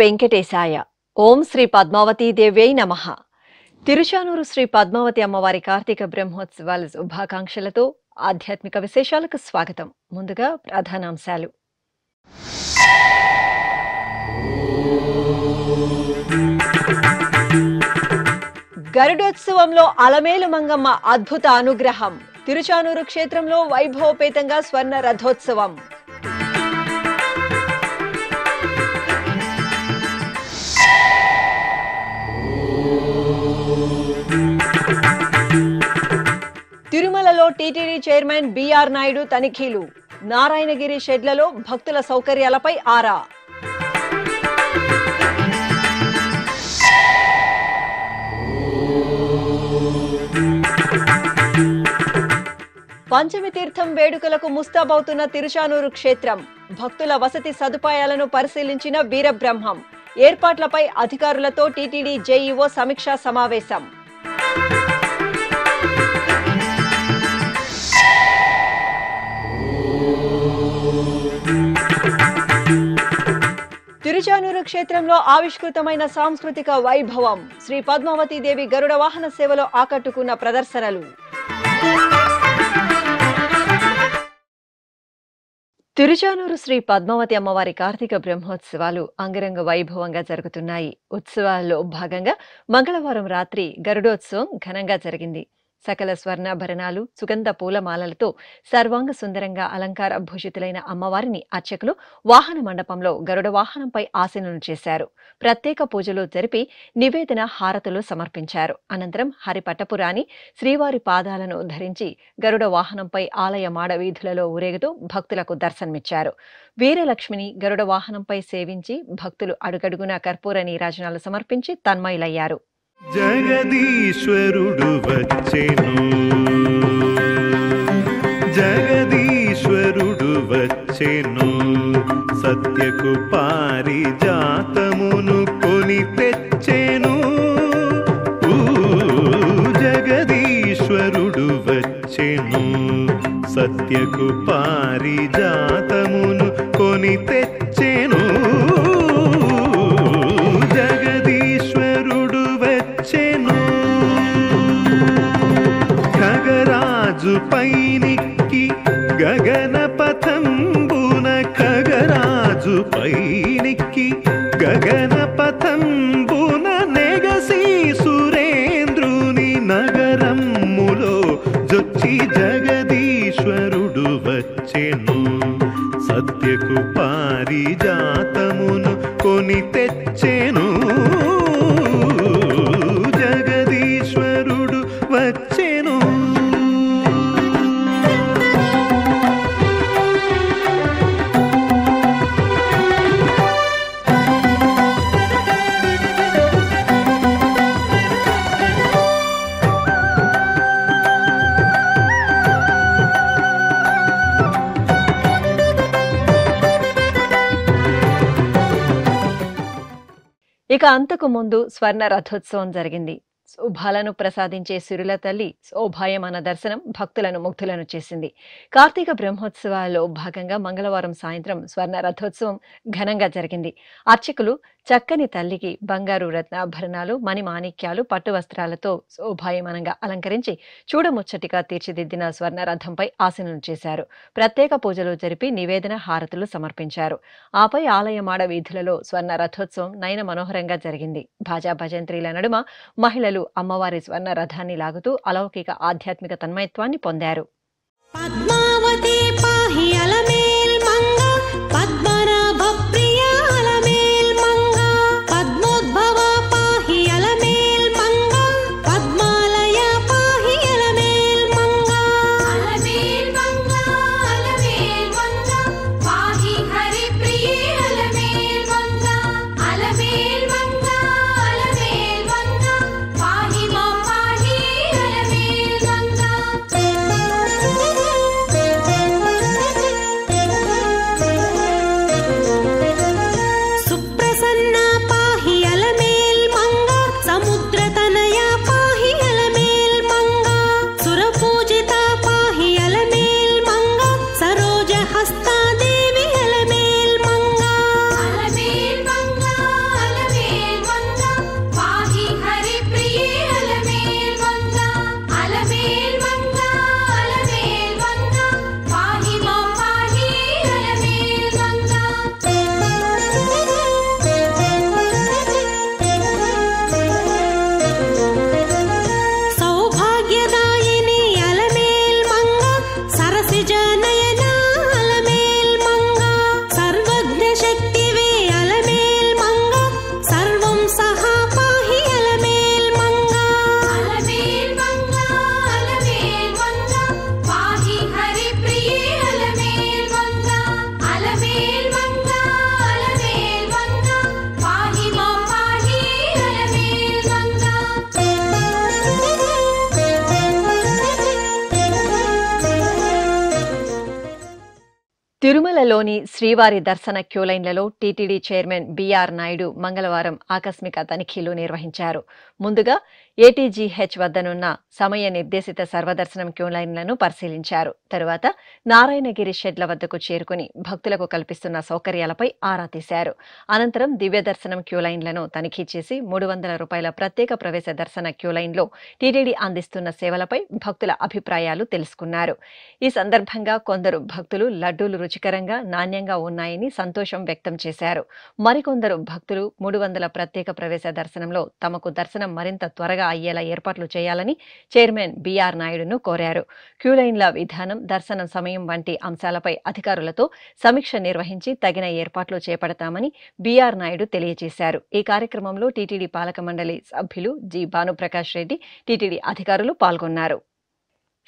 వెంకటేశాయ. ఓం శ్రీ పద్మావతీ దేవ్యై నమ. తిరుచానూరు శ్రీ పద్మావతి అమ్మవారి కార్తీక బ్రహ్మోత్సవాల శుభాకాంక్షలతో ఆధ్యాత్మిక విశేషాలకు స్వాగతం. ముందుగా ప్రధానాంశాలు. గరుడోత్సవంలో అలమేలు మంగమ్మ అద్భుత అనుగ్రహం. తిరుచానూరు క్షేత్రంలో వైభవపేతంగా స్వర్ణ రథోత్సవం. తిరుమలలో టీటీడీ చైర్మన్ బిఆర్ నాయుడు తనిఖీలు. నారాయణగిరి షెడ్లలో భక్తుల సౌకర్యాలపై ఆరా. పంచమి తీర్థం వేడుకలకు ముస్తాబవుతున్న తిరుచానూరు క్షేత్రం. భక్తుల వసతి సదుపాయాలను పరిశీలించిన వీరబ్రహ్మం. ఏర్పాట్లపై అధికారులతో టీటీడీ జేఈఓ సమీక్షా సమావేశం. తిరుచానూరు క్షేత్రంలో ఆవిష్కృతమైన సాంస్కృతిక వైభవం. శ్రీ పద్మావతి దేవి గరుడ వాహన సేవలో ఆకట్టుకున్న ప్రదర్శనలు. తిరుచానూరు శ్రీ పద్మావతి అమ్మవారి కార్తీక బ్రహ్మోత్సవాలు అంగరంగ వైభవంగా జరుగుతున్నాయి. ఉత్సవాల్లో భాగంగా మంగళవారం రాత్రి గరుడోత్సవం ఘనంగా జరిగింది. సకల స్వర్ణాభరణాలు సుగంధ పూలమాలలతో సర్వాంగ సుందరంగా అలంకార భూషితులైన అమ్మవారిని అర్చకులు వాహన మండపంలో గరుడ వాహనంపై ఆసీనులు చేశారు. ప్రత్యేక పూజలు జరిపి నివేదన హారతులు సమర్పించారు. అనంతరం హరిపట్టపురాణి శ్రీవారి పాదాలను ధరించి గరుడ వాహనంపై ఆలయ మాడ వీధులలో ఊరేగుతూ భక్తులకు దర్శనమిచ్చారు. వీరలక్ష్మిని గరుడ వాహనంపై సేవించి భక్తులు అడుగడుగునా కర్పూర నీరాజనాలు సమర్పించి తన్మయులయ్యారు. జగదీశ్వరుడు వచ్చెను జగదీశ్వరుడు వచ్చెను సత్యకు పారిజాతమును కొని తెచ్చెను ఊ, జగదీశ్వరుడు వచ్చెను సత్యకు పారిజాతమును కొని తెచ్చెను ఖగరాజు పైనికి గగన పథంబున ఖగరాజు పైనికి గగన పథంబున నెగసి సురేంద్రుని నగరమ్ములో జొచ్చి జగదీశ్వరుడు వచ్చెను. సత్యకు పారిజాతమును కొని తెచ్చెను. ఇక అంతకు ముందు స్వర్ణ రథోత్సవం జరిగింది. శోభాలను ప్రసాదించే సిరుల తల్లి శోభాయమాన దర్శనం భక్తులను ముగ్ధులను చేసింది. కార్తీక బ్రహ్మోత్సవాల్లో భాగంగా మంగళవారం సాయంత్రం స్వర్ణ రథోత్సవం ఘనంగా జరిగింది. అర్చకులు చక్కని తల్లికి బంగారు రత్నాభరణాలు మణిమాణిక్యాలు పట్టు వస్త్రాలతో శోభాయమానంగా అలంకరించి చూడముచ్చటిగా తీర్చిదిద్దిన స్వర్ణ రథంపై ఆసనం చేశారు. ప్రత్యేక పూజలు జరిపి నివేదన హారతులు సమర్పించారు. ఆపై ఆలయ మాడ వీధులలో స్వర్ణ రథోత్సవం నయన మనోహరంగా జరిగింది. భాజా భజంత్రీల నడుమ మహిళలు అమ్మవారి స్వర్ణ రథాన్ని లాగుతూ అలౌకిక ఆధ్యాత్మిక తన్మయత్వాన్ని పొందారు. తిరుమలలోని శ్రీవారి దర్శన క్యూలైన్లలో టీటీడీ చైర్మన్ బీఆర్ నాయుడు మంగళవారం ఆకస్మిక తనిఖీలు నిర్వహించారు. ముందుగా ఏటీజీహెచ్ వద్దనున్న సమయ నిర్దేశిత సర్వదర్శనం క్యూలైన్లను పరిశీలించారు. తరువాత నారాయణగిరి షెడ్ల వద్దకు చేరుకుని భక్తులకు కల్పిస్తున్న సౌకర్యాలపై ఆరా తీశారు. అనంతరం దివ్య దర్శనం క్యూలైన్లను తనిఖీ చేసి మూడు వందల రూపాయల ప్రత్యేక ప్రవేశ దర్శన క్యూలైన్లో టీటీడీ అందిస్తున్న సేవలపై భక్తుల అభిప్రాయాలు తెలుసుకున్నారు. ఈ సందర్భంగా కొందరు భక్తులు లడ్డూలు రుచికరంగా నాణ్యంగా ఉన్నాయని సంతోషం వ్యక్తం చేశారు. మరికొందరు భక్తులు మూడు వందల ప్రత్యేక ప్రవేశ దర్శనంలో తమకు దర్శనం మరింత త్వరగా అయ్యేలా ఏర్పాట్లు చేయాలని చైర్మన్ బీఆర్ నాయుడును కోరారు. క్యూలైన్ల విధానం దర్శనం సమయం వంటి అంశాలపై అధికారులతో సమీక్ష నిర్వహించి తగిన ఏర్పాట్లు చేపడతామని బీఆర్ నాయుడు తెలియజేశారు. ఈ కార్యక్రమంలో టీటీడీ పాలక మండలి సభ్యులు జి. భానుప్రకాష్ రెడ్డి టీటీడీ అధికారులు పాల్గొన్నారు.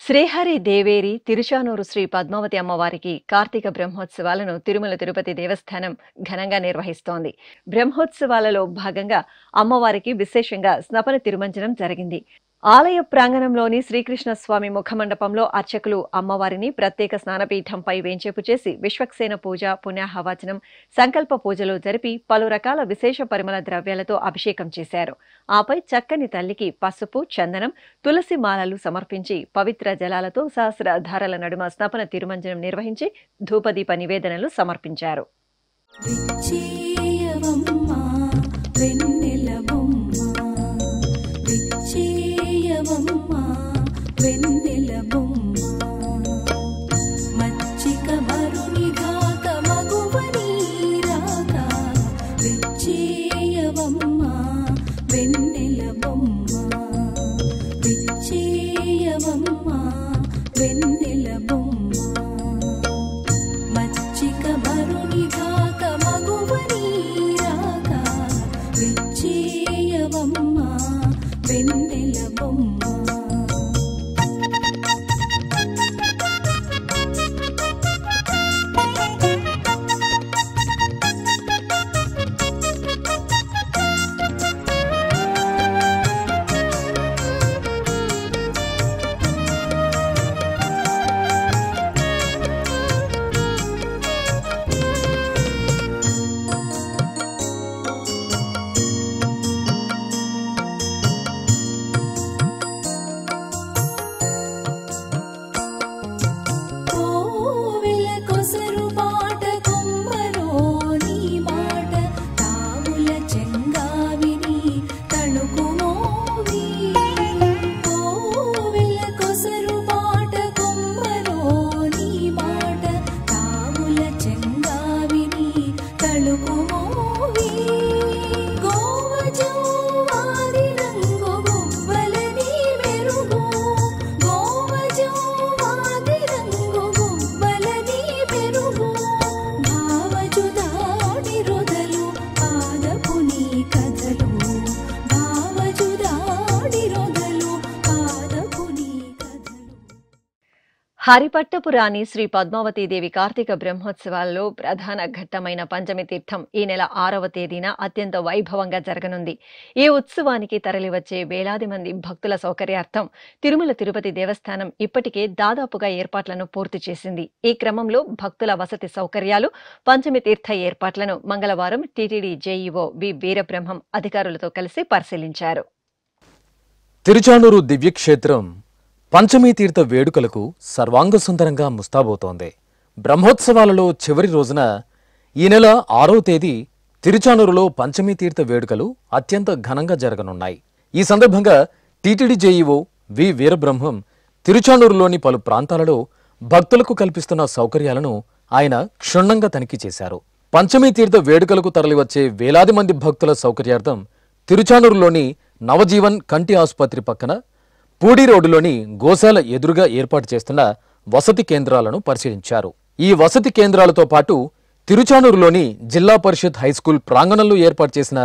శ్రీహరి దేవేరి తిరుచానూరు శ్రీ పద్మావతి అమ్మవారికి కార్తీక బ్రహ్మోత్సవాలను తిరుమల తిరుపతి దేవస్థానం ఘనంగా నిర్వహిస్తోంది. బ్రహ్మోత్సవాలలో భాగంగా అమ్మవారికి విశేషంగా స్నపన తిరుమంజనం జరిగింది. ఆలయ ప్రాంగణంలోని శ్రీకృష్ణస్వామి ముఖమండపంలో అర్చకులు అమ్మవారిని ప్రత్యేక స్నానపీఠంపై వేంచేపు చేసి విశ్వక్సేన పూజ పుణ్యాహవచనం సంకల్ప పూజలు జరిపి పలు రకాల విశేష పరిమళ ద్రవ్యాలతో అభిషేకం చేశారు. ఆపై చక్కని తల్లికి పసుపు చందనం తులసి మాలలు సమర్పించి పవిత్ర జలాలతో సహస్రధారల నడుమ స్నపన తిరుమంజనం నిర్వహించి ధూపదీప నివేదనలు సమర్పించారు. హరిపట్టపు రాణి శ్రీ పద్మావతీదేవి కార్తీక బ్రహ్మోత్సవాల్లో ప్రధాన ఘట్టమైన పంచమి తీర్థం ఈ నెల ఆరవ తేదీన అత్యంత వైభవంగా జరగనుంది. ఈ ఉత్సవానికి తరలివచ్చే వేలాది మంది భక్తుల సౌకర్యార్థం తిరుమల తిరుపతి దేవస్థానం ఇప్పటికే దాదాపుగా ఏర్పాట్లను పూర్తి చేసింది. ఈ క్రమంలో భక్తుల వసతి సౌకర్యాలు పంచమి తీర్థ ఏర్పాట్లను మంగళవారం టీటీడీ జేఈఓ వి వీరబ్రహ్మం అధికారులతో కలిసి పరిశీలించారు. తిరుచానూరు దివ్యక్షేత్రం పంచమీ తీర్థ వేడుకలకు సర్వాంగ సుందరంగా ముస్తాబోతోంది బ్రహ్మోత్సవాలలో చివరి రోజున ఈ నెల ఆరో తేదీ తిరుచానూరులో పంచమీ తీర్థ వేడుకలు అత్యంత ఘనంగా జరగనున్నాయి. ఈ సందర్భంగా టీటీడీ జేఈఓ వి వీరబ్రహ్మం తిరుచానూరులోని పలు ప్రాంతాలలో భక్తులకు కల్పిస్తున్న సౌకర్యాలను ఆయన క్షుణ్ణంగా తనిఖీ చేశారు. పంచమీ తీర్థ వేడుకలకు తరలివచ్చే వేలాది మంది భక్తుల సౌకర్యార్థం తిరుచానూరులోని నవజీవన్ కంటి ఆసుపత్రి పక్కన పూడి రోడ్డులోని గోశాల ఎదురుగా ఏర్పాటు చేస్తున్న వసతి కేంద్రాలను పరిశీలించారు. ఈ వసతి కేంద్రాలతో పాటు తిరుచానూరులోని జిల్లా పరిషత్ హైస్కూల్ ప్రాంగణంలో ఏర్పాటు చేసిన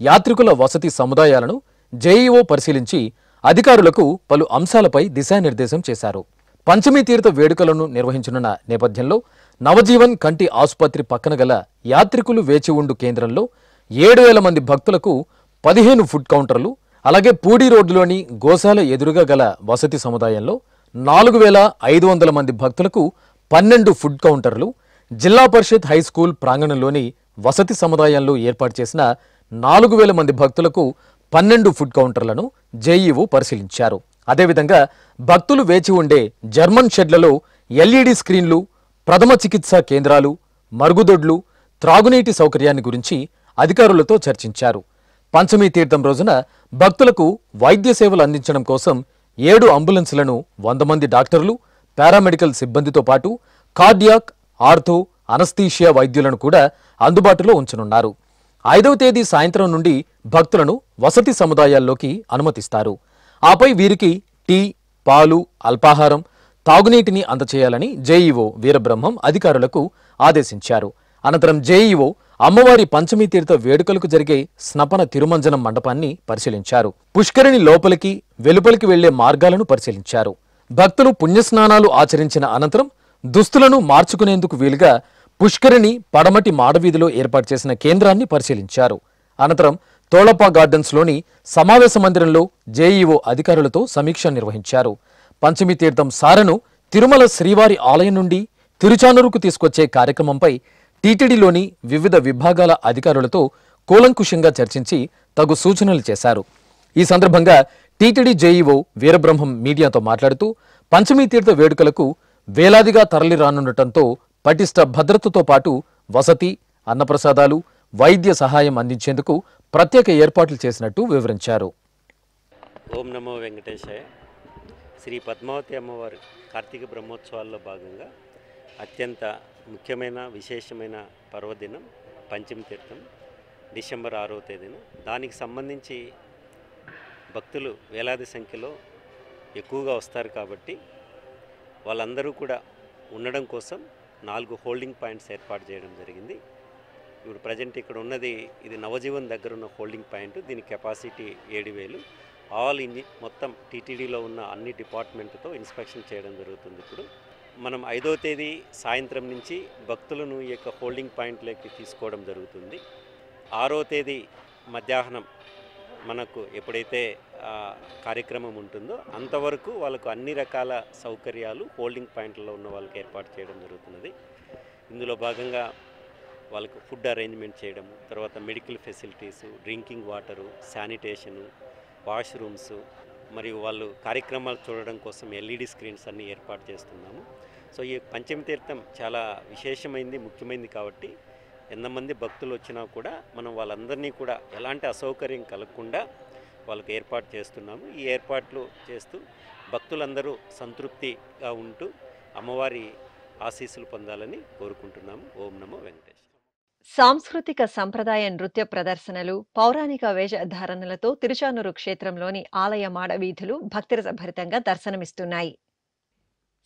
యాత్రికుల వసతి సముదాయాలను జేఈఓ పరిశీలించి అధికారులకు పలు అంశాలపై దిశానిర్దేశం చేశారు. పంచమీ తీర్థ వేడుకలను నిర్వహించనున్న నేపథ్యంలో నవజీవన్ కంటి ఆసుపత్రి పక్కన గల యాత్రికులు వేచి ఉండు కేంద్రంలో ఏడు వేల మంది భక్తులకు పదిహేను ఫుడ్ కౌంటర్లు అలాగే పూడి రోడ్డులోని గోశాల ఎదురుగా గల వసతి సముదాయంలో నాలుగు వేల ఐదు వందల మంది భక్తులకు పన్నెండు ఫుడ్ కౌంటర్లు జిల్లా పరిషత్ హై స్కూల్ ప్రాంగణంలోని వసతి సముదాయంలో ఏర్పాటు చేసిన నాలుగు వేల మంది భక్తులకు పన్నెండు ఫుడ్ కౌంటర్లను జేఈఓ పరిశీలించారు. అదేవిధంగా భక్తులు వేచి ఉండే జర్మన్ షెడ్లలో ఎల్ఈడి స్క్రీన్లు ప్రథమ చికిత్సా కేంద్రాలు మరుగుదొడ్లు త్రాగునీటి సౌకర్యాన్ని గురించి అధికారులతో చర్చించారు. పంచమీ తీర్థం రోజున భక్తులకు వైద్య సేవలు అందించడం కోసం ఏడు అంబులెన్సులను వంద మంది డాక్టర్లు పారామెడికల్ సిబ్బందితో పాటు కార్డియాక్ ఆర్థో అనస్థీషియా వైద్యులను కూడా అందుబాటులో ఉంచనున్నారు. ఐదవ తేదీ సాయంత్రం నుండి భక్తులను వసతి సముదాయాల్లోకి అనుమతిస్తారు. ఆపై వీరికి టీ పాలు అల్పాహారం తాగునీటిని అందచేయాలని జేఈఓ వీరబ్రహ్మం అధికారులకు ఆదేశించారు. అనంతరం జేఈఓ అమ్మవారి పంచమీ తీర్థ వేడుకలకు జరిగే స్నపన తిరుమంజనం మండపాన్ని పరిశీలించారు. పుష్కరిణి లోపలికి వెలుపలికి వెళ్ళే మార్గాలను పరిశీలించారు. భక్తులు పుణ్యస్నానాలు ఆచరించిన అనంతరం దుస్తులను మార్చుకునేందుకు వీలుగా పుష్కరిణి పడమటి మాడవీధిలో ఏర్పాటు చేసిన కేంద్రాన్ని పరిశీలించారు. అనంతరం తోళప్ప గార్డెన్స్లోని సమావేశ మందిరంలో జేఈఓ అధికారులతో సమీక్ష నిర్వహించారు. పంచమి తీర్థం సారను తిరుమల శ్రీవారి ఆలయం నుండి తిరుచానూరుకు తీసుకొచ్చే కార్యక్రమంపై టీటీడీలోని వివిధ విభాగాల అధికారులతో కూలంకుషంగా చర్చించి తగు సూచనలు చేశారు. ఈ సందర్భంగా టీటీడీ జేఈఓ వీరబ్రహ్మం మీడియాతో మాట్లాడుతూ పంచమీ తీర్థ వేడుకలకు వేలాదిగా తరలి రానుండటంతో పటిష్ట భద్రతతో పాటు వసతి అన్నప్రసాదాలు వైద్య సహాయం అందించేందుకు ప్రత్యేక ఏర్పాట్లు చేసినట్టు వివరించారు. ఓం నమో వెంకటేశాయ. శ్రీ పద్మావతి అమ్మవారు కార్తీక బ్రహ్మోత్సవాల్లో భాగంగా అత్యంత ముఖ్యమైన విశేషమైన పర్వదినం పంచమ తీర్థం డిసెంబర్ ఆరవ తేదీన. దానికి సంబంధించి భక్తులు వేలాది సంఖ్యలో ఎక్కువగా వస్తారు కాబట్టి వాళ్ళందరూ కూడా ఉండడం కోసం నాలుగు హోల్డింగ్ పాయింట్స్ ఏర్పాటు చేయడం జరిగింది. ఇప్పుడు ప్రజెంట్ ఇక్కడ ఉన్నది ఇది నవజీవన్ దగ్గర ఉన్న హోల్డింగ్ పాయింట్. దీని కెపాసిటీ ఏడు వేలు. ఆల్ ఇన్ని మొత్తం టీటీడీలో ఉన్న అన్ని డిపార్ట్మెంట్తో ఇన్స్పెక్షన్ చేయడం జరుగుతుంది ఇప్పుడు. మనం ఐదో తేదీ సాయంత్రం నుంచి భక్తులను ఈ యొక్క హోల్డింగ్ పాయింట్లోకి తీసుకోవడం జరుగుతుంది. ఆరో తేదీ మధ్యాహ్నం మనకు ఎప్పుడైతే కార్యక్రమం ఉంటుందో అంతవరకు వాళ్ళకు అన్ని రకాల సౌకర్యాలు హోల్డింగ్ పాయింట్లలో ఉన్న వాళ్ళకి ఏర్పాటు చేయడం జరుగుతున్నది. ఇందులో భాగంగా వాళ్ళకు ఫుడ్ అరేంజ్మెంట్ చేయడం తర్వాత medical facilities drinking water sanitation washrooms మరియు వాళ్ళు కార్యక్రమాలు చూడడం కోసం ఎల్ఈడి స్క్రీన్స్ అన్ని ఏర్పాటు చేస్తున్నాము. సో ఈ పంచమి తీర్థం చాలా విశేషమైంది ముఖ్యమైనది కాబట్టి ఎంతమంది భక్తులు వచ్చినా కూడా మనం వాళ్ళందరినీ కూడా ఎలాంటి అసౌకర్యం కలగకుండా వాళ్ళకి ఏర్పాటు చేస్తున్నాము. ఈ ఏర్పాట్లు చేస్తూ భక్తులందరూ సంతృప్తిగా ఉంటూ అమ్మవారి ఆశీస్సులు పొందాలని కోరుకుంటున్నాము. ఓం నమో వెంకటేశ్వర సాంస్కృతిక సంప్రదాయ నృత్య ప్రదర్శనలు పౌరాణిక వేషధారణలతో తిరుచానూరు క్షేత్రంలోని ఆలయ మాడ వీధులు భక్తిరసభరితంగా దర్శనమిస్తున్నాయి.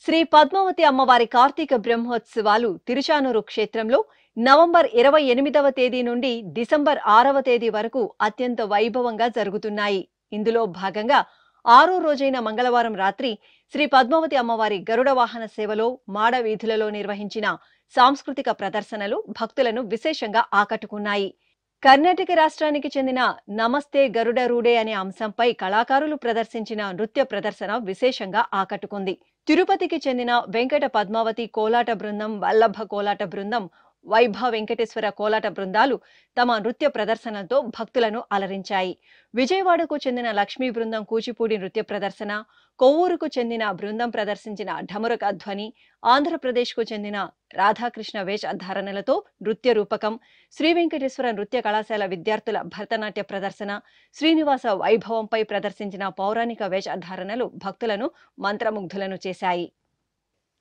శ్రీ పద్మావతి అమ్మవారి కార్తీక బ్రహ్మోత్సవాలు తిరుచానూరు క్షేత్రంలో నవంబర్ ఇరవై ఎనిమిదవ తేదీ నుండి డిసెంబర్ ఆరవ తేదీ వరకు అత్యంత వైభవంగా జరుగుతున్నాయి. ఇందులో భాగంగా ఆరో రోజైన మంగళవారం రాత్రి శ్రీ పద్మావతి అమ్మవారి గరుడ వాహన సేవలో మాడ వీధులలో నిర్వహించిన సాంస్కృతిక ప్రదర్శనలు భక్తులను విశేషంగా ఆకట్టుకున్నాయి. కర్ణాటక రాష్ట్రానికి చెందిన నమస్తే గరుడ రూడే అనే అంశంపై కళాకారులు ప్రదర్శించిన నృత్య ప్రదర్శన విశేషంగా ఆకట్టుకుంది. తిరుపతికి చెందిన వెంకట పద్మావతి కోలాట బృందం వల్లభ కోలాట బృందం వైభవ వెంకటేశ్వర కోలాట బృందాలు తమ నృత్య ప్రదర్శనలతో భక్తులను అలరించాయి. విజయవాడకు చెందిన లక్ష్మీ బృందం కూచిపూడి నృత్య ప్రదర్శన కొవ్వూరుకు చెందిన బృందం ప్రదర్శించిన ఢమరుక ధ్వని ఆంధ్రప్రదేశ్కు చెందిన రాధాకృష్ణ వేషధారణలతో నృత్య రూపకం శ్రీ వెంకటేశ్వర నృత్య కళాశాల విద్యార్థుల భరతనాట్య ప్రదర్శన శ్రీనివాస వైభవంపై ప్రదర్శించిన పౌరాణిక వేషధారణలు భక్తులను మంత్రముగ్ధులను చేశాయి.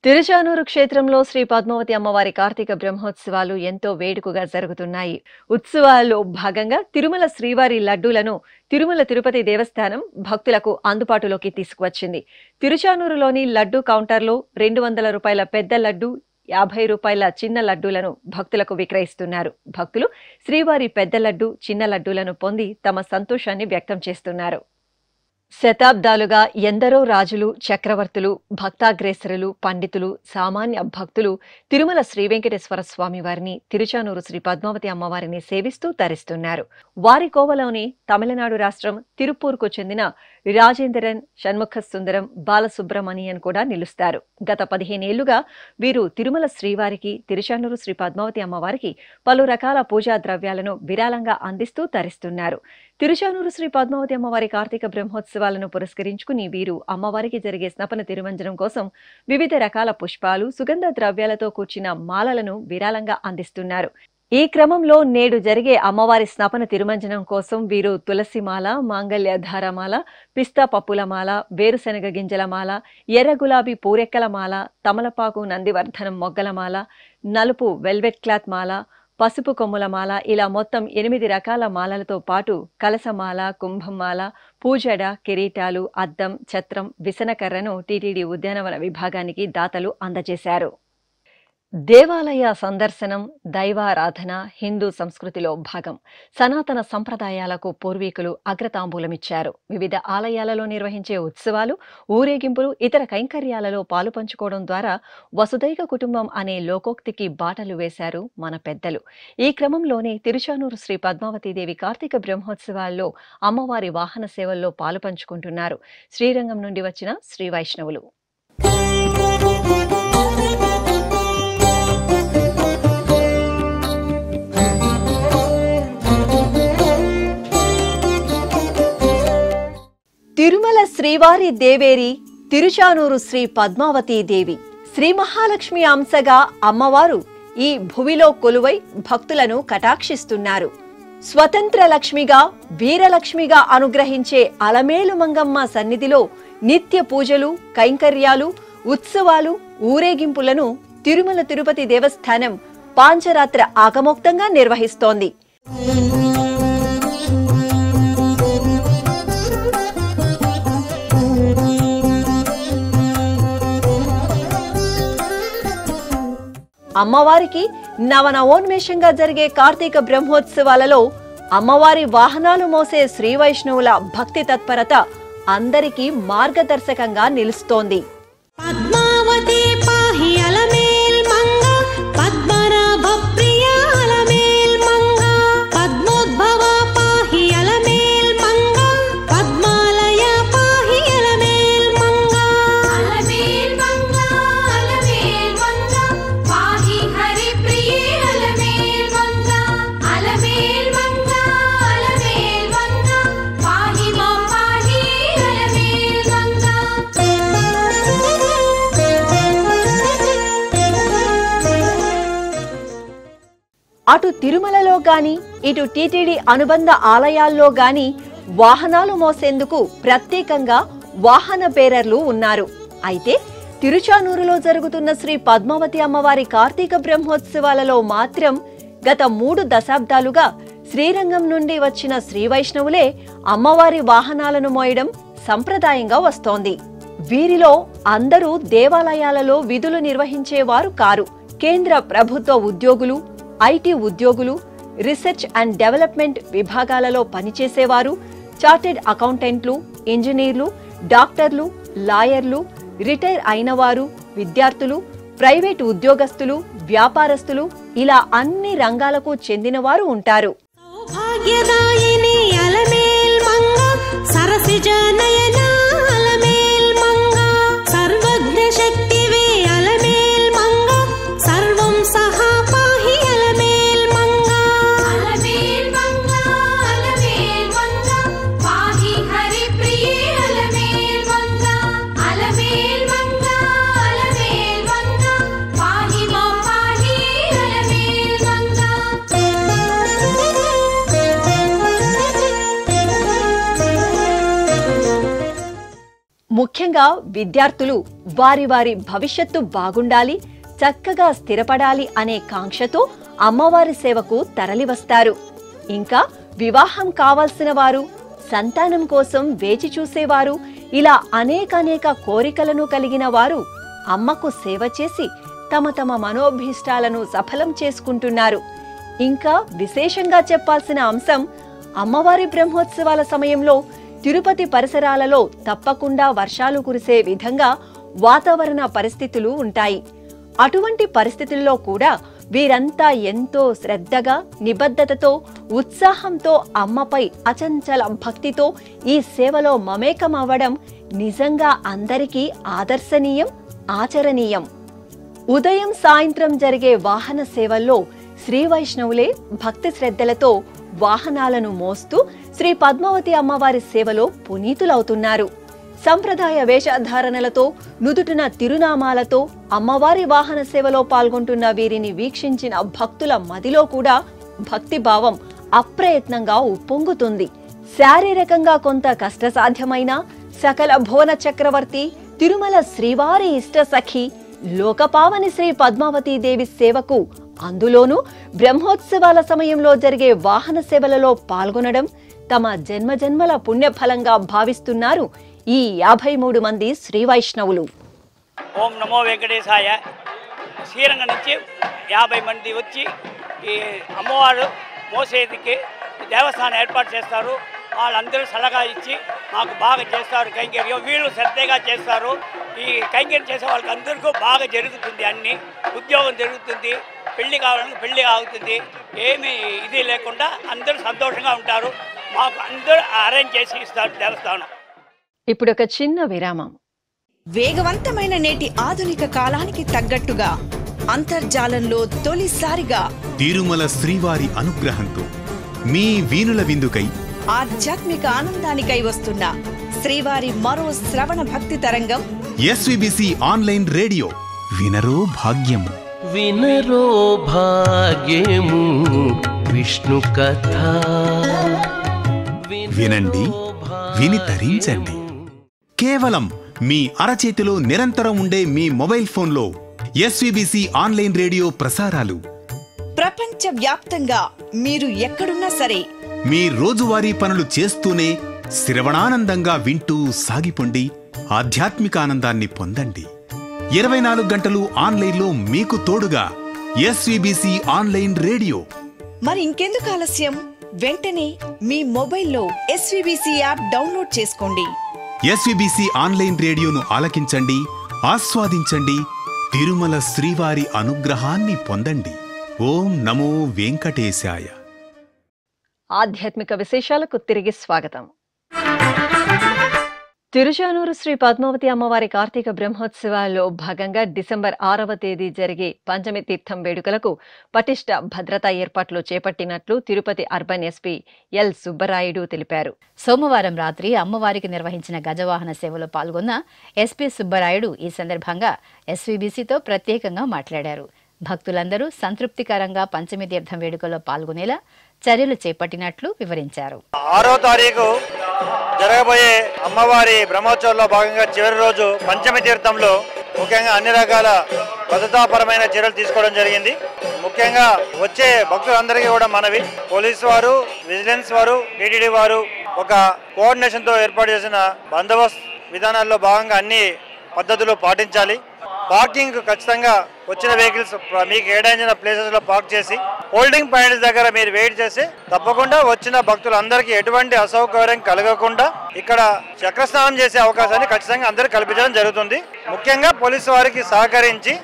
తిరుచానూరు క్షేత్రంలో శ్రీ పద్మావతి అమ్మవారి కార్తీక బ్రహ్మోత్సవాలు ఎంతో వేడుకగా జరుగుతున్నాయి. ఉత్సవాల్లో భాగంగా తిరుమల శ్రీవారి లడ్డూలను తిరుమల తిరుపతి దేవస్థానం భక్తులకు అందుబాటులోకి తీసుకువచ్చింది. తిరుచానూరులోని లడ్డూ కౌంటర్లో రెండు వందల రూపాయల పెద్ద లడ్డు యాభై రూపాయల చిన్న లడ్డూలను భక్తులకు విక్రయిస్తున్నారు. భక్తులు శ్రీవారి పెద్ద లడ్డు చిన్న లడ్డూలను పొంది తమ సంతోషాన్ని వ్యక్తం చేస్తున్నారు. శతాబ్దాలుగా ఎందరో రాజులు చక్రవర్తులు భక్తాగ్రేసరులు పండితులు సామాన్య భక్తులు తిరుమల శ్రీ వెంకటేశ్వర స్వామి వారిని తిరుచానూరు శ్రీ పద్మావతి అమ్మవారిని సేవిస్తూ తరిస్తున్నారు. వారి కోవలోని తమిళనాడు రాష్ట్రం తిరుపూర్కు చెందిన రాజేంద్రన్ షణ్ముఖ సుందరం బాలసుబ్రమణియన్ కూడా నిలుస్తారు. గత పదిహేనేళ్ళుగా వీరు తిరుమల శ్రీవారికి తిరుచానూరు శ్రీ పద్మావతి అమ్మవారికి పలు రకాల పూజా ద్రవ్యాలను విరాళంగా అందిస్తూ తరిస్తున్నారు. తిరుచానూరు శ్రీ పద్మావతి అమ్మవారి కార్తీక బ్రహ్మోత్సవాలను పురస్కరించుకుని వీరు అమ్మవారికి జరిగే స్నపన తిరుమంజనం కోసం వివిధ రకాల పుష్పాలు సుగంధ ద్రవ్యాలతో కూర్చిన మాలలను విరాళంగా అందిస్తున్నారు. ఈ క్రమంలో నేడు జరిగే అమ్మవారి స్నాపన తిరుమంజనం కోసం వీరు తులసిమాల మాంగళ్య ధారమాల పిస్తా పప్పుల మాల వేరుశనగ గింజల మాల ఎర్ర గులాబీ పూరెక్కల మాల తమలపాకు నందివర్ధనం మొగ్గల మాల నలుపు వెల్వెట్ క్లాత్ మాల పసుపు కొమ్ముల మాల ఇలా మొత్తం ఎనిమిది రకాల మాలలతో పాటు కలసమాల కుంభమాల పూజడ కిరీటాలు అద్దం ఛత్రం విసనకర్రను టీటీడీ ఉద్యానవన విభాగానికి దాతలు అందజేశారు. దేవాలయ సందర్శనం దైవారాధన హిందూ సంస్కృతిలో భాగం. సనాతన సంప్రదాయాలకు పూర్వీకులు అగ్రతాంబూలమిచ్చారు. వివిధ ఆలయాలలో నిర్వహించే ఉత్సవాలు ఊరేగింపులు ఇతర కైంకర్యాలలో పాలు పంచుకోవడం ద్వారా వసుదైక కుటుంబం అనే లోకోక్తికి బాటలు వేశారు మన పెద్దలు. ఈ క్రమంలోనే తిరుచానూరు శ్రీ పద్మావతీదేవి కార్తీక బ్రహ్మోత్సవాల్లో అమ్మవారి వాహన సేవల్లో పాలు పంచుకుంటున్నారు. శ్రీరంగం నుండి వచ్చిన శ్రీ వైష్ణవులు. తిరుమల శ్రీవారి దేవేరి తిరుచానూరు శ్రీ పద్మావతీ దేవి. శ్రీ మహాలక్ష్మి అంశగా అమ్మవారు ఈ భువిలో కొలువై భక్తులను కటాక్షిస్తున్నారు. స్వతంత్ర లక్ష్మిగా వీరలక్ష్మిగా అనుగ్రహించే అలమేలు మంగమ్మ సన్నిధిలో నిత్య పూజలు కైంకర్యాలు ఉత్సవాలు ఊరేగింపులను తిరుమల తిరుపతి దేవస్థానం పాంచరాత్ర ఆగమోక్తంగా నిర్వహిస్తోంది. అమ్మవారికి నవనవోన్మేషంగా జరిగే కార్తీక బ్రహ్మోత్సవాలలో అమ్మవారి వాహనాలు మోసే శ్రీ వైష్ణవుల భక్తి తత్పరత అందరికీ మార్గదర్శకంగా నిలుస్తోంది. పద్మావతి పాహి అల అటు తిరుమలలో గాని ఇటు టీటీడీ అనుబంధ ఆలయాల్లో గాని వాహనాలు మోసేందుకు ప్రత్యేకంగా వాహన బేరర్లు ఉన్నారు. అయితే తిరుచానూరులో జరుగుతున్న శ్రీ పద్మావతి అమ్మవారి కార్తీక బ్రహ్మోత్సవాలలో మాత్రం గత మూడు దశాబ్దాలుగా శ్రీరంగం నుండి వచ్చిన శ్రీ వైష్ణవులే అమ్మవారి వాహనాలను మోయడం సంప్రదాయంగా వస్తోంది. వీరిలో అందరూ దేవాలయాలలో విధులు నిర్వహించేవారు కారు. కేంద్ర ప్రభుత్వ ఉద్యోగులు ఐటీ ఉద్యోగులు రీసెర్చ్ అండ్ డెవలప్మెంట్ విభాగాలలో పనిచేసేవారు చార్టెడ్ అకౌంటెంట్లు ఇంజనీర్లు డాక్టర్లు లాయర్లు రిటైర్ అయినవారు విద్యార్థులు ప్రైవేటు ఉద్యోగస్తులు వ్యాపారస్తులు ఇలా అన్ని రంగాలకు చెందినవారు ఉంటారు. ముఖ్యంగా విద్యార్థులు వారి వారి భవిష్యత్తు బాగుండాలి చక్కగా స్థిరపడాలి అనే కాంక్షతో అమ్మవారి సేవకు తరలివస్తారు. ఇంకా వివాహం కావాల్సిన వారు సంతానం కోసం వేచి చూసేవారు ఇలా అనేకానేక కోరికలను కలిగిన వారు అమ్మకు సేవ చేసి తమ తమ మనోభీష్టాలను సఫలం చేసుకుంటున్నారు. ఇంకా విశేషంగా చెప్పాల్సిన అంశం అమ్మవారి బ్రహ్మోత్సవాల సమయంలో తిరుపతి పరిసరాలలో తప్పకుండా వర్షాలు కురిసే విధంగా వాతావరణ పరిస్థితులు ఉంటాయి. అటువంటి పరిస్థితుల్లో కూడా వీరంతా ఎంతో శ్రద్ధగా నిబద్ధతతో ఉత్సాహంతో అమ్మపై అచంచల భక్తితో ఈ సేవలో మమేకం అవ్వడం నిజంగా అందరికీ ఆదర్శనీయం ఆచరణీయం. ఉదయం సాయంత్రం జరిగే వాహన సేవల్లో శ్రీ వైష్ణవులే భక్తి శ్రద్ధలతో వాహనాలను మోస్తూ శ్రీ పద్మావతి అమ్మవారి సేవలో పునీతులవుతున్నారు. సంప్రదాయ వేషధారణలతో నుదుటిన తిరునామాలతో అమ్మవారి వాహన సేవలో పాల్గొంటున్న వీరిని వీక్షించిన భక్తుల మదిలో కూడా భక్తిభావం అప్రయత్నంగా ఉప్పొంగుతుంది. శారీరకంగా కొంత కష్టసాధ్యమైన సకల భువన చక్రవర్తి తిరుమల శ్రీవారి ఇష్ట సఖి లోకపావని శ్రీ పద్మావతీ దేవి సేవకు అందులోనూ బ్రహ్మోత్సవాల సమయంలో జరిగే వాహన సేవలలో పాల్గొనడం తమ జన్మజన్మల పుణ్యఫలంగా భావిస్తున్నారు ఈ యాభై మూడు మంది శ్రీ వైష్ణవులు. ఓం నమో వెంకటేశాయ. శ్రీరంగ నుంచి యాభై మంది వచ్చి ఈ అమ్మవారు మోసేదికి దేవస్థానం ఏర్పాటు చేస్తారు. వాళ్ళందరూ సలహా ఇచ్చి మాకు బాగా చేస్తారు కైంకర్యం. వీళ్ళు శ్రద్ధగా చేస్తారు. ఈ కైంకర్యం చేసే వాళ్ళకి అందరికీ బాగా జరుగుతుంది అన్ని. ఉద్యోగం జరుగుతుంది. పెళ్ళి కావాలని పెళ్ళి ఆగుతుంది. ఏమీ ఇది లేకుండా అందరూ సంతోషంగా ఉంటారు. మాకు అందరూ అరేంజ్ చేసి ఇస్తారు దేవస్థానం ఇప్పుడు ఒక చిన్న విరామం. వేగవంతమైన నేటి ఆధునిక కాలానికి తగ్గట్టుగా అంతర్జాలంలో తొలిసారిగా తిరుమల శ్రీవారి అనుగ్రహంతో మీ వీణుల విందుకై ఆధ్యాత్మిక ఆనందానికై వస్తున్న శ్రీవారి మరో శ్రవణ భక్తి తరంగం ఎస్విబిసి ఆన్లైన్ రేడియో. వినరో భాగ్యము. వినరో భాగ్యము. విష్ణు కథ. వినండి విని తరించండి. కేవలం మీ అరచేతిలో నిరంతరం ఉండే మీ మొబైల్ ఫోన్లో ఎస్విబిసి ఆన్లైన్ రేడియో ప్రసారాలు. ప్రపంచ వ్యాప్తంగా మీరు ఎక్కడున్నా సరే మీ రోజువారీ పనులు చేస్తూనే శ్రవణానందంగా వింటూ సాగిపోండి ఆధ్యాత్మిక ఆనందాన్ని పొందండి. ఇరవై నాలుగు గంటలు ఆన్లైన్లో మీకు తోడుగా ఎస్విబిసి ఆన్లైన్ రేడియో. మరి ఇంకెందుకు ఆలస్యం? వెంటనే మీ మొబైల్లో ఎస్వీబీసీ యాప్ డౌన్లోడ్ చేసుకోండి. ఎస్విబిసి ఆన్లైన్ రేడియోను ఆలకించండి ఆస్వాదించండి తిరుమల శ్రీవారి అనుగ్రహాన్ని పొందండి. ఓం నమో వెంకటేశాయ. ఆధ్యాత్మిక విశేషాలకు తిరిగి స్వాగతం. తిరుచానూరు శ్రీ పద్మావతి అమ్మవారి కార్తీక బ్రహ్మోత్సవాల్లో భాగంగా డిసెంబర్ ఆరవ తేదీ జరిగే పంచమి తీర్థం వేడుకలకు పటిష్ట భద్రతా ఏర్పాట్లు చేపట్టినట్లు Tirupati urban SP L Subbarayudu తెలిపారు. సోమవారం రాత్రి అమ్మవారికి నిర్వహించిన గజవాహన సేవలో పాల్గొన్న ఎస్పీ సుబ్బరాయుడు ఈ సందర్భంగా ఎస్వీబీసీతో ప్రత్యేకంగా మాట్లాడారు. భక్తులందరూ సంతృప్తికరంగా పంచమి తీర్థం వేడుకలో పాల్గొనేలా చర్యలు చేపట్టినట్లు వివరించారు. ఆరో తారీఖు జరగబోయే అమ్మవారి బ్రహ్మోత్సవంలో భాగంగా చివరి రోజు పంచమి తీర్థంలో ముఖ్యంగా అన్ని రకాల భద్రతాపరమైన చర్యలు తీసుకోవడం జరిగింది. ముఖ్యంగా వచ్చే భక్తులందరికీ కూడా మనవి. పోలీసు వారు విజిలెన్స్ వారు టీటీడీ వారు ఒక కోఆర్డినేషన్తో ఏర్పాటు చేసిన బందోబస్తు విధానాల్లో భాగంగా అన్ని పద్ధతులు పాటించాలి. పార్కింగ్ ఖచ్చితంగా వచ్చిన వెహికల్స్ మీకు కేటాయించిన ప్లేసెస్లో పార్క్ చేసి హోల్డింగ్ పాయింట్స్ దగ్గర మీరు వెయిట్ చేసి తప్పకుండా వచ్చిన భక్తులందరికీ ఎటువంటి అసౌకర్యం కలగకుండా ఇక్కడ చక్రస్నానం చేసే అవకాశాన్ని ఖచ్చితంగా అందరూ కల్పించడం జరుగుతుంది. ముఖ్యంగా పోలీసు వారికి సహకరించి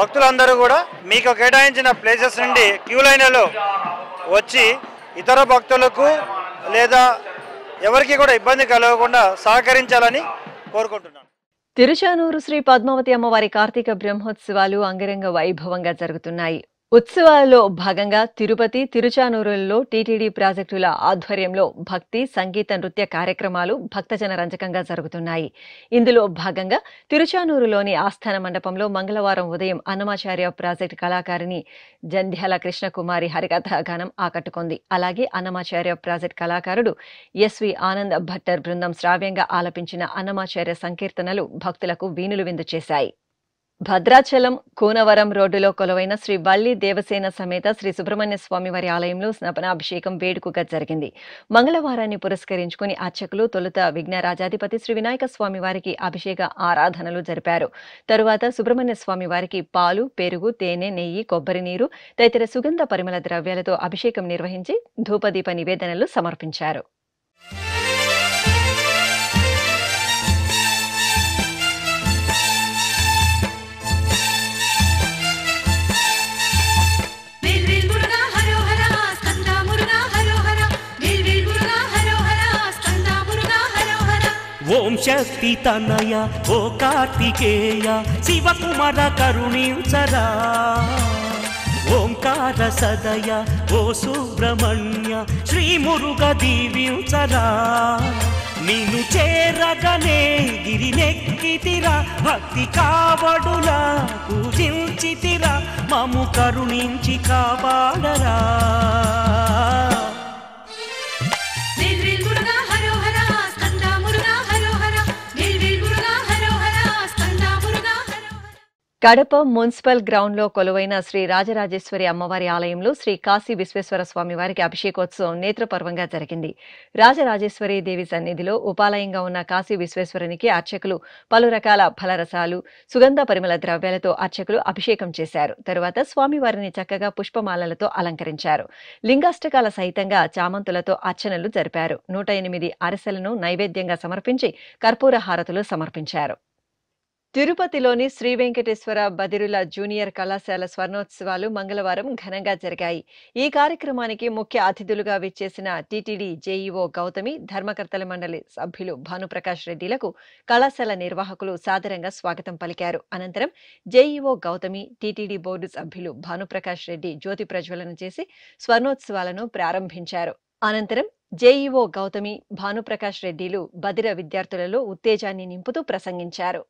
భక్తులందరూ కూడా మీకు కేటాయించిన ప్లేసెస్ నుండి క్యూ లైన్లలో వచ్చి ఇతర భక్తులకు లేదా ఎవరికి కూడా ఇబ్బంది కలగకుండా సహకరించాలని కోరుకుంటున్నాను. తిరుచానూరు శ్రీ పద్మావతి అమ్మవారి కార్తీక బ్రహ్మోత్సవాలు అంగరంగ వైభవంగా జరుగుతున్నాయి. ఉత్సవాల్లో భాగంగా తిరుపతి తిరుచానూరులలో టీటీడీ ప్రాజెక్టుల ఆధ్వర్యంలో భక్తి సంగీత నృత్య కార్యక్రమాలు భక్తజన రంజకంగా జరుగుతున్నాయి. ఇందులో భాగంగా తిరుచానూరులోని ఆస్థాన మండపంలో మంగళవారం ఉదయం అన్నమాచార్య ప్రాజెక్ట్ కళాకారిణి జంధ్యాల కృష్ణకుమారి హరికథ గానం ఆకట్టుకుంది. అలాగే అన్నమాచార్య ప్రాజెక్ట్ కళాకారుడు ఎస్వి ఆనంద్ భట్టర్ బృందం శ్రావ్యంగా ఆలపించిన అన్నమాచార్య సంకీర్తనలు భక్తులకు వీణులు విందు చేశాయి. భద్రాచలం కూనవరం రోడ్డులో కొలువైన శ్రీ వల్లి దేవసేన సమేత శ్రీ సుబ్రహ్మణ్య స్వామి వారి ఆలయంలో స్నపనాభిషేకం వేడుకగా జరిగింది. మంగళవారాన్ని పురస్కరించుకుని అర్చకులు తొలుత విఘ్నరాజాధిపతి శ్రీ వినాయక స్వామి వారికి అభిషేక ఆరాధనలు జరిపారు. తరువాత సుబ్రహ్మణ్య స్వామి వారికి పాలు పెరుగు తేనె నెయ్యి కొబ్బరి నీరు తదితర సుగంధ పరిమళ ద్రవ్యాలతో అభిషేకం నిర్వహించి ధూపదీప నివేదనలు సమర్పించారు. ఓం శక్తి తనయ ఓ కార్తికేయ శివకుమార కరుణించరా. ఓంకార సదయ ఓ సుబ్రహ్మణ్య శ్రీ మురుగ దీవించరా. నిన్ను చేరగనే గిరినెక్కితిరా భక్తి కావడులా పూజించితిరా మము కరుణించి కాపాడరా. కడప మున్సిపల్ గ్రౌండ్లో కొలువైన శ్రీ రాజరాజేశ్వరి అమ్మవారి ఆలయంలో శ్రీ కాశీ విశ్వేశ్వర స్వామి వారికి అభిషేకోత్సవం నేత్రపర్వంగా జరిగింది. రాజరాజేశ్వరి దేవి సన్నిధిలో ఉపాలయంగా ఉన్న కాశీ విశ్వేశ్వరునికి అర్చకులు పలు రకాల ఫలరసాలు సుగంధ పరిమళ ద్రవ్యాలతో అర్చకులు అభిషేకం చేశారు. తరువాత స్వామివారిని చక్కగా పుష్పమాలలతో అలంకరించారు. లింగాష్టకాల సహితంగా చామంతులతో అర్చనలు జరిపారు. నూట ఎనిమిది అరసలను నైవేద్యంగా సమర్పించి కర్పూర హారతులు సమర్పించారు. తిరుపతిలోని శ్రీ వెంకటేశ్వర బదిరుల జూనియర్ కళాశాల స్వర్ణోత్సవాలు మంగళవారం ఘనంగా జరిగాయి. ఈ కార్యక్రమానికి ముఖ్య అతిథులుగా విచ్చేసిన టీటీడీ జేఈఓ గౌతమి ధర్మకర్తల మండలి సభ్యులు భానుప్రకాష్ రెడ్డిలకు కళాశాల నిర్వాహకులు సాదరంగా స్వాగతం పలికారు. అనంతరం జేఈఓ గౌతమి టీటీడీ బోర్డు సభ్యులు భానుప్రకాష్ రెడ్డి జ్యోతి ప్రజ్వలన చేసి స్వర్ణోత్సవాలను ప్రారంభించారు. అనంతరం జేఈఓ గౌతమి భానుప్రకాష్ రెడ్డిలు బదిర విద్యార్థులలో ఉత్తేజాన్ని నింపుతూ ప్రసంగించారు.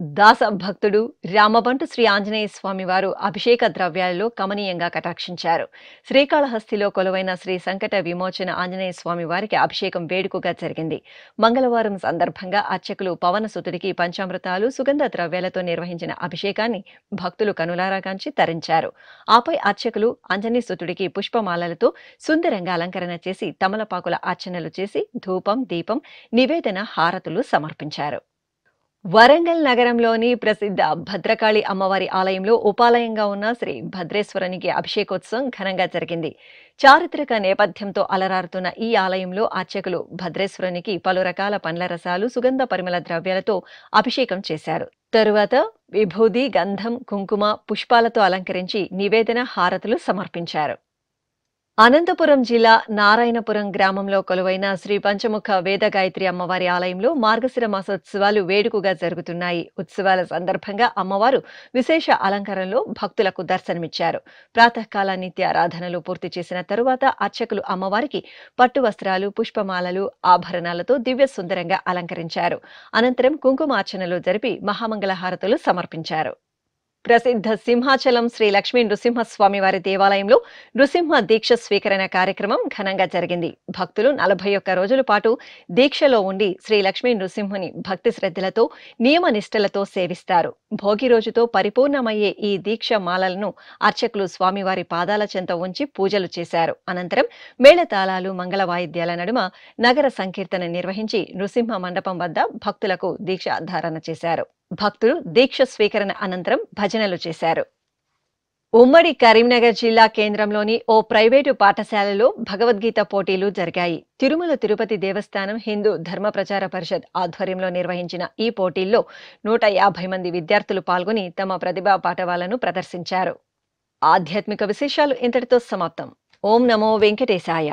దాస భక్తుడు రామబంటు శ్రీ ఆంజనేయ స్వామి వారు అభిషేక ద్రవ్యాలలో కమనీయంగా కటాక్షించారు. శ్రీకాళహస్తిలో కొలువైన శ్రీ సంకట విమోచన ఆంజనేయ స్వామి వారికి అభిషేకం వేడుకగా జరిగింది. మంగళవారం సందర్భంగా అర్చకులు పవన సుతుడికి పంచామృతాలు సుగంధ ద్రవ్యాలతో నిర్వహించిన అభిషేకాన్ని భక్తులు కనులారాగాంచి తరించారు. ఆపై అర్చకులు ఆంజనేయ సుతుడికి పుష్పమాలలతో సుందరంగా అలంకరణ చేసి తమలపాకుల అర్చనలు చేసి ధూపం దీపం నివేదన హారతులు సమర్పించారు. వరంగల్ నగరంలోని ప్రసిద్ధ భద్రకాళి అమ్మవారి ఆలయంలో ఉపాలయంగా ఉన్న శ్రీ భద్రేశ్వరునికి అభిషేకోత్సవం ఘనంగా జరిగింది. చారిత్రక నేపథ్యంతో అలరారుతున్న ఈ ఆలయంలో అర్చకులు భద్రేశ్వరునికి పలు రకాల పండ్ల రసాలు సుగంధ పరిమళ ద్రవ్యాలతో అభిషేకం చేశారు. తరువాత విభూది గంధం కుంకుమ పుష్పాలతో అలంకరించి నివేదన హారతులు సమర్పించారు. అనంతపురం జిల్లా నారాయణపురం గ్రామంలో కొలువైన శ్రీ పంచముఖ వేద గాయత్రి అమ్మవారి ఆలయంలో మార్గశిర మాసోత్సవాలు వేడుకగా జరుగుతున్నాయి. ఉత్సవాల సందర్భంగా అమ్మవారు విశేష అలంకరణలో భక్తులకు దర్శనమిచ్చారు. ప్రాతకాల నిత్యారాధనలు పూర్తి చేసిన తరువాత అర్చకులు అమ్మవారికి పట్టు వస్త్రాలు పుష్పమాలలు ఆభరణాలతో దివ్య సుందరంగా అలంకరించారు. అనంతరం కుంకుమార్చనలు జరిపి మహామంగళ హారతులు సమర్పించారు. ప్రసిద్ధ సింహాచలం శ్రీ లక్ష్మీ నృసింహస్వామి వారి దేవాలయంలో నృసింహ దీక్ష స్వీకరణ కార్యక్రమం ఘనంగా జరిగింది. భక్తులు నలభై ఒక్క రోజుల పాటు దీక్షలో ఉండి శ్రీ లక్ష్మీ నృసింహుని భక్తి శ్రద్ధలతో నియమ నిష్టలతో సేవిస్తారు. భోగి రోజుతో పరిపూర్ణమయ్యే ఈ దీక్ష మాలలను అర్చకులు స్వామివారి పాదాల చెంత ఉంచి పూజలు చేశారు. అనంతరం మేళతాళాలు మంగళ వాయిద్యాల నడుమ నగర సంకీర్తన నిర్వహించి నృసింహ మండపం వద్ద భక్తులకు దీక్ష ధారణ చేశారు. భక్తులు దీక్ష స్వీకరణ అనంతరం భజనలు చేశారు. ఉమ్మడి కరీంనగర్ జిల్లా కేంద్రంలోని ఓ ప్రైవేటు పాఠశాలలో భగవద్గీత పోటీలు జరిగాయి. తిరుమల తిరుపతి దేవస్థానం హిందూ ధర్మ ప్రచార పరిషత్ ఆధ్వర్యంలో నిర్వహించిన ఈ పోటీల్లో నూట యాభై మంది విద్యార్థులు పాల్గొని తమ ప్రతిభా పాఠవాలను ప్రదర్శించారు. ఆధ్యాత్మిక విశేషాలు ఇంతటితో సమాప్తం. ఓం నమో వెంకటేశాయ.